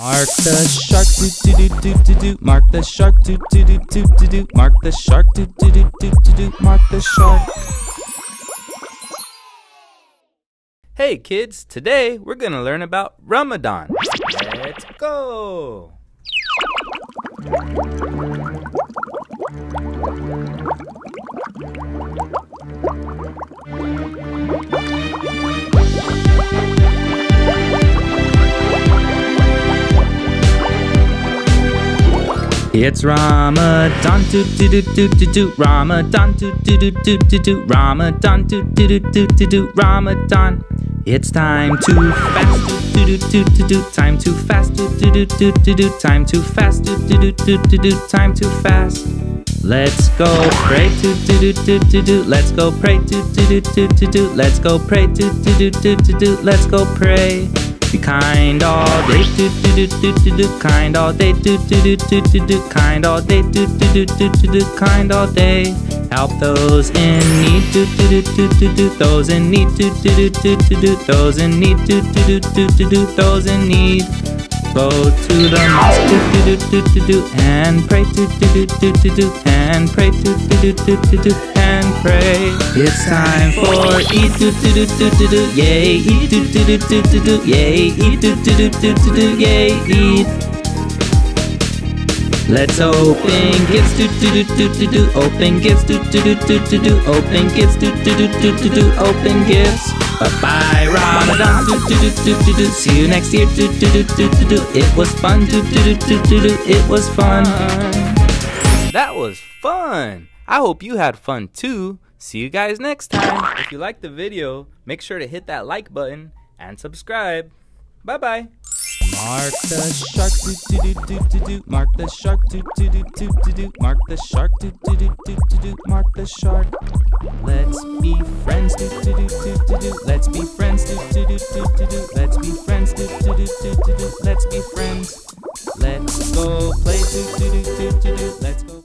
Mark the shark, do do do do do do. Mark the shark, do do do do do do. Mark the shark, do do do do do do. Mark the shark. Hey kids, today we're gonna learn about Ramadan. Let's go! It's Ramadan, do do do do do do. Ramadan, do do do do do do. Ramadan, do do do do do do. Ramadan. It's time to fast, do do do do do. Time to fast, do do do do do do. Time to fast, do do do do do do. Time to fast. Let's go pray, do do do do do do. Let's go pray, do do do do do do. Let's go pray, do do do do do do. Let's go pray. Be kind all day, do do do do do do. Kind all day, do do do do do do. Kind all day, do do do do do do. Kind all day. Help those in need, do do do do do do. Those in need, do do do do do do. Those in need, do do do do do do. Those in need. Go to the mosque, do do do do do do, and pray, do do do do do do, and pray, do do do do do do, pray. It's time for Eid, do do do do do do, yay, Eid, do do do do do do, yay, Eid, do do do do do do, yay, Eid. Let's open gifts, do do do do do do, open gifts, do do do do do do, open gifts, do do do do do do, open gifts. Bye bye Ramadan, do do do do do do. See you next year, do do do do do do. It was fun, do do do do do do. It was fun. That was fun. I hope you had fun too. See you guys next time. If you liked the video, make sure to hit that like button and subscribe. Bye bye. Mark the shark, do do do do do do. Mark the shark, do do do do do do. Mark the shark, do do do do do do. Mark the shark. Let's be friends, do do do do do do. Let's be friends, do do do do do do. Let's be friends, do do do do do do. Let's be friends. Let's go play, do do do do do do. Let's go.